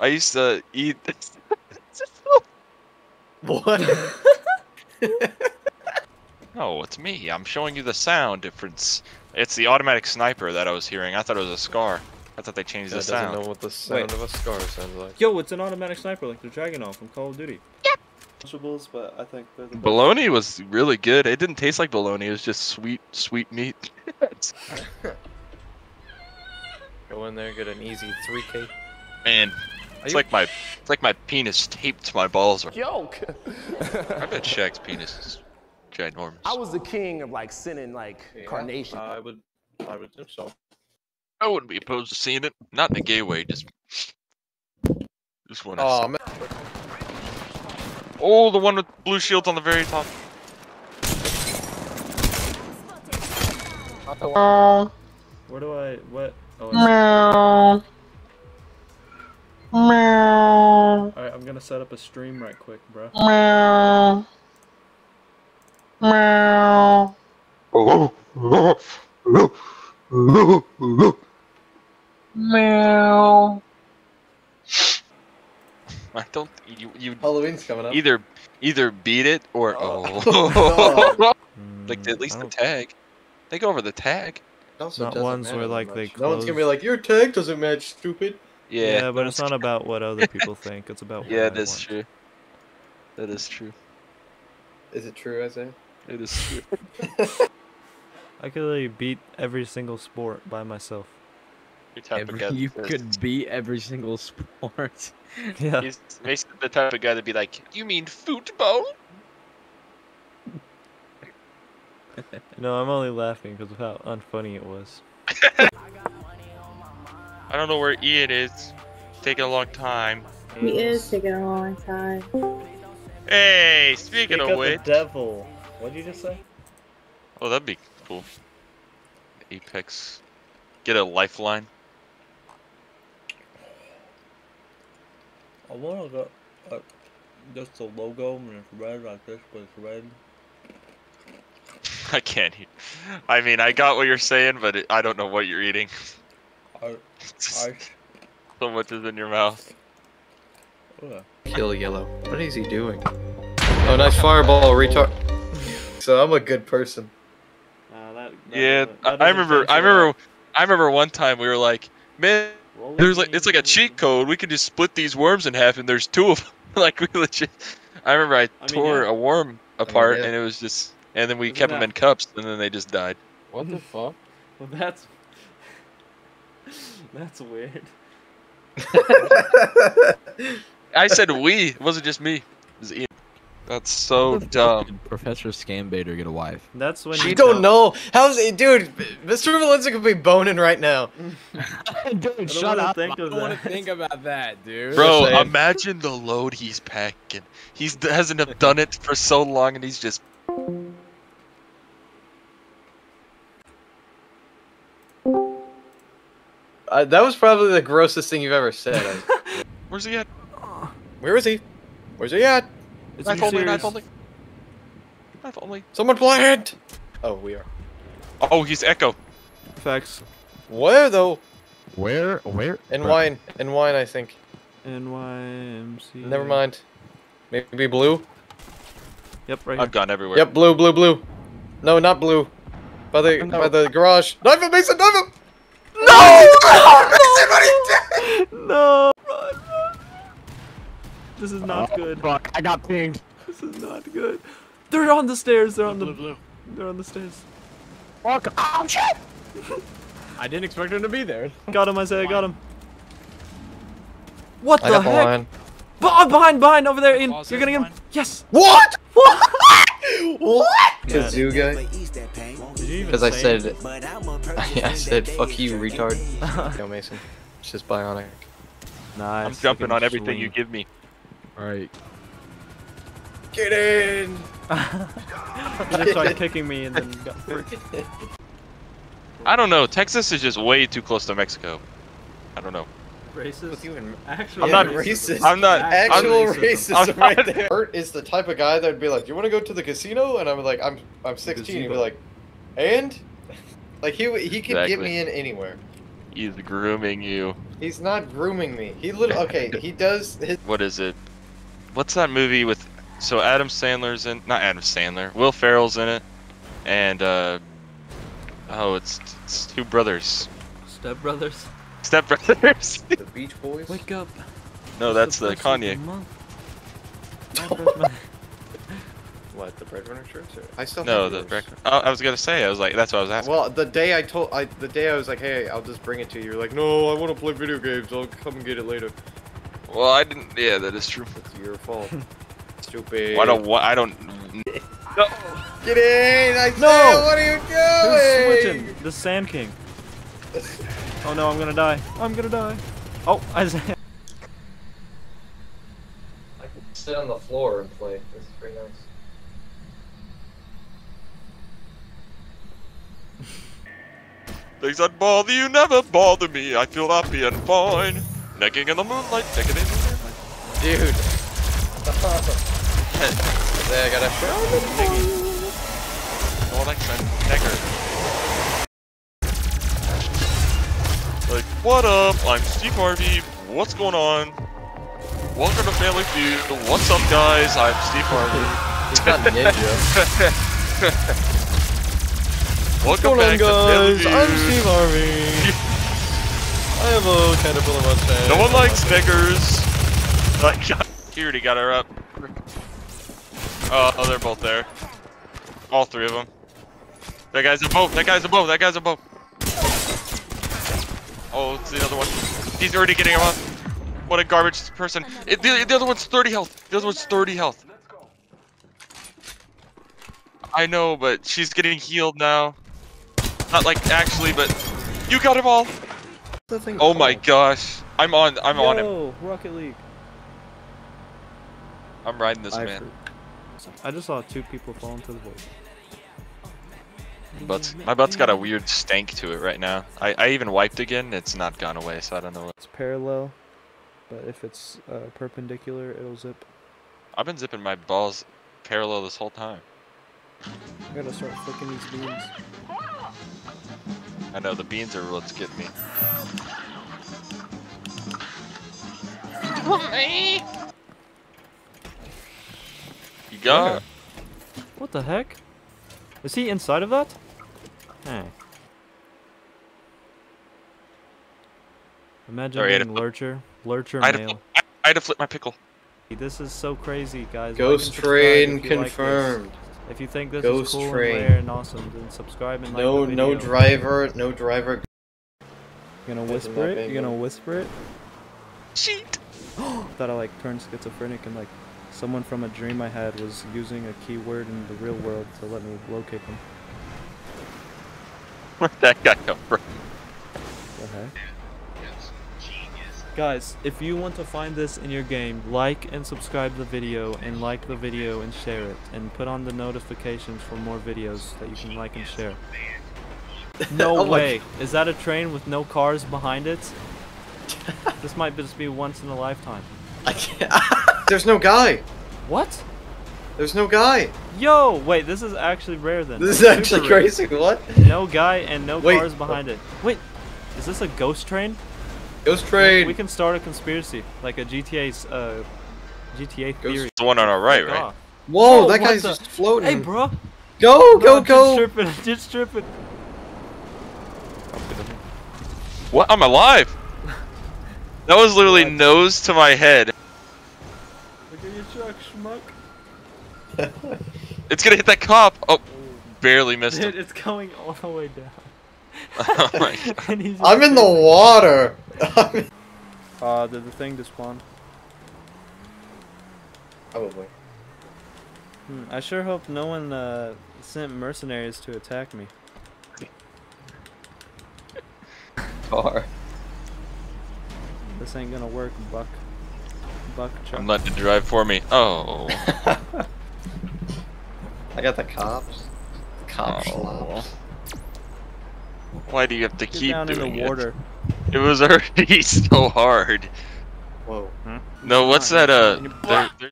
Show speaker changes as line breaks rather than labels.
I used to eat.
What?
No, it's me. I'm showing you the sound difference. It's the automatic sniper that I was hearing. I thought it was a scar. I thought they changed
That
the sound.
doesn't know what the sound of a scar sounds like.
Yo, it's an automatic sniper like the Dragunov from Call of Duty.
Vegetables, but I think they're the.
Bologna was really good. It didn't taste like bologna. It was just sweet, sweet meat.
Go in there, get an easy 3k.
Man, it's like my, it's like my penis taped to my balls.
Joke.
I bet Shaq's penis is ginormous.
I was the king of like sending like carnation.
I would, I would think so.
I wouldn't be opposed to seeing it. Not in a gay way, just. Just want to.
Oh man.
Oh, the one with blue shields on the very top.
Where do I what? Oh, I Alright, I'm gonna set up a stream right quick, bro. Meow. Meow. Meow.
I don't. You you
Halloween's coming up.
either either beat it or
Oh.
oh. like
Mm,
at least
I
the tag. They go over the tag.
Not
doesn't
ones where, like,
that
they
much. No one's gonna be like, your tag doesn't match, stupid.
Yeah.
Yeah, but it's not about what other people think. It's about what
Yeah,
I
that's
want.
true. That is true.
Is it true, Isaiah?
It is true.
I could literally beat every single sport by myself.
You're type of
Every, you
that-
could beat every single sport.
Yeah.
He's basically the type of guy that'd be like, "You mean football?"
No, I'm only laughing because of how unfunny it was.
I don't know where Ian is. It's taking a long time.
He is taking a long time.
Hey, speaking
Pick
of
up
which,
the devil. What did you just say?
oh, that'd be cool. Apex, get a lifeline.
I want to go. Uh, just the logo and it's red like this, but it's red.
I can't. eat. I mean, I got what you're saying, but it, I don't know what you're eating.
I,
so much is in your mouth.
Kill yellow. What is he doing? Oh, nice fireball, retard. So I'm a good person.
Uh, nah, that,
Yeah, I,
that
I remember. I remember. I remember one time we were like, man, there's like it's like a cheat code. We could just split these worms in half, and there's two of them. like we legit. I remember I,
I mean,
tore
yeah.
a worm apart,
yeah.
and it was just, and then we
Isn't
kept them in cups, and then they just died.
What the fuck?
Well, that's that's weird.
I said we. It wasn't just me. It was Ian. That's so dumb.
Did Professor Scambaiter get a wife?
That's when
I
you
don't know. How's it, dude? Mr. Valencia could be boning right now.
dude,
shut up. think
I don't want to think about that, dude.
Bro, imagine the load he's packing. He's hasn't have done it for so long, and he's just.
Uh, that was probably the grossest thing you've ever said.
Where's he at?
Where is he? Where's he at?
It's
Knife
you
only.
serious.
Knife only. Knife only.
Someone plant! Oh, we are.
Oh, he's Echo.
Facts.
Where though?
Where? Where?
In
Bro,
wine. In wine, I think.
NYMC.
Never mind. Maybe blue.
Yep, right
I've
here.
gone everywhere.
Yep, blue, blue, blue. No, not blue. By the
No.
by the garage. Knife him, Mason, knife him! No! Mason, what are you doing?
No! Run, run. This is not
Oh,
good.
Fuck, I got pinged.
This is not good. They're on the stairs. They're on the. blue. They're on the stairs.
Fuck. Oh, shit! I didn't expect him to be there.
Got him, Isaiah. Got him. What
I
the heck?
line.
Be- uh, behind, behind, over there. In. You're
it,
gonna get him. Yes.
What?
What?
What?
Yeah.
Kazoo guy?
Did you even
Because I said. I said, fuck you, retard. Yo, Mason. It's just bionic.
Nice.
I'm jumping on
him
everything you give me.
Alright.
Get in!
You just started kicking me and then got fricked.
I don't know. Texas is just way too close to Mexico. I don't know.
Racist.
With you
I'm not
racist.
I'm not.
Actual
I'm,
racism
I'm
right there. Bert is the type of guy that'd be like, "You want to go to the casino?" And I'm like, "I'm I'm 16." He'd be like, "And?" Like he w- he could get me in anywhere.
He's grooming you.
He's not grooming me. He little okay. He does his.
What is it? What's that movie with? So Adam Sandler's in, not Adam Sandler. Will Ferrell's in it, and uh, oh, it's, it's two brothers,
Step Brothers.
Step brothers.
The Beach Boys.
Wake up.
no, that's the Kanye.
What, the breadwinner shirts? Or?
I still
No, the
yours.
record. Oh, I was gonna say. I was like, that's what I was asking.
Well, the day I told, I the day I was like, hey, I'll just bring it to you. You're like, no, I want to play video games. I'll come and get it later.
Well, I didn't. Yeah, that is true.
It's your fault. Stupid.
Why don't what? I don't. No.
Get in! I
No!
said, what are you doing?
Who's
doing?
switching? The Sand King. Oh no, I'm gonna die. I'm gonna die. Oh, Isaiah.
I can sit on the floor and play. This is pretty nice.
Things that bother you never bother me. I feel happy and fine. Necking in the moonlight, necking in the moonlight.
Dude. There, I gotta show
No one likes a necker. Like, what up? I'm Steve Harvey. What's going on? Welcome to Family Feud. What's up, guys? I'm Steve Harvey.
He's not ninja.
Welcome
What's
back
on,
to Family? Feud.
I'm Steve Harvey. I have a caterpillar mustache.
No one likes knickers. Like, he already got her up. Oh, oh, they're both there. All three of them. That guy's above. That guy's above. That guy's above. Oh, it's the other one. He's already getting him up. What a garbage person. It, the, the other one's 30 health. The other one's 30 health. I know, but she's getting healed now. Not like actually, but you got him all. Oh my gosh. I'm on. I'm on him.
Yo, Rocket League.
I'm riding this
I
man.
I just saw two people fall into the void.
Butts, my butt's got a weird stank to it right now. I, I even wiped again. It's not gone away, so I don't know what.
It's parallel, but if it's uh, perpendicular, it'll zip.
I've been zipping my balls parallel this whole time.
I gotta start flicking these beans.
I know the beans are what's getting me. You got.
What the heck? Is he inside of that? Hey. Imagine
Sorry, I had
being
to-
Lurcher. Lurcher
I had, to
male.
flip, I, I had to flip my pickle.
This is so crazy, guys. Like and
Ghost
subscribe
train
if you like this.
confirmed.
If you think this
Ghost
is cool
train.
and rare and awesome, then subscribe and like
No,
the
no
video.
driver, no driver.
You gonna whisper it?
being
You gonna whisper it?
Cheat.
Thought I like turned schizophrenic and like someone from a dream I had was using a keyword in the real world to let me locate them.
Where'd that guy come from?
The heck? Guys, if you want to find this in your game, like and subscribe the video and like the video and share it and put on the notifications for more videos that you can like and share. No
Oh
way. Is that a train with no cars behind it? this might just be once in a lifetime.
I can't. There's no guy.
What?
There's no guy.
Yo, wait, this is actually rare then.
This is
Super
actually
rare.
crazy. What?
No guy and no
Wait.
cars behind it. Wait, is this a ghost train?
Ghost
We-
train.
We can start a conspiracy, like a GTA's uh, GTA
Ghost-
theory.
The one on our right, right?
off.
Whoa,
Oh,
that guy's
the-
just floating.
Hey, bro.
Go, go,
No,
go.
Just tripping, just tripping.
What? I'm alive. That was literally
What?
nose to my head.
Look at your truck, schmuck.
It's gonna hit that cop. Oh, barely missed
Dude,
him.
it's going all the way down.
oh my god.
I'm
just
in the water.
Uh, did the thing despawn?
Probably.
Hmm, I sure hope no one uh, sent mercenaries to attack me.
Car.
This ain't gonna work, Buck. Buck Chuck.
I'm letting it drive for me. Oh.
I got the cops. Cops.
Oh. Why do you have to
Get
keep
down
doing
in the water.
It was already so hard.
Whoa.
No, what's that? Uh, there, there-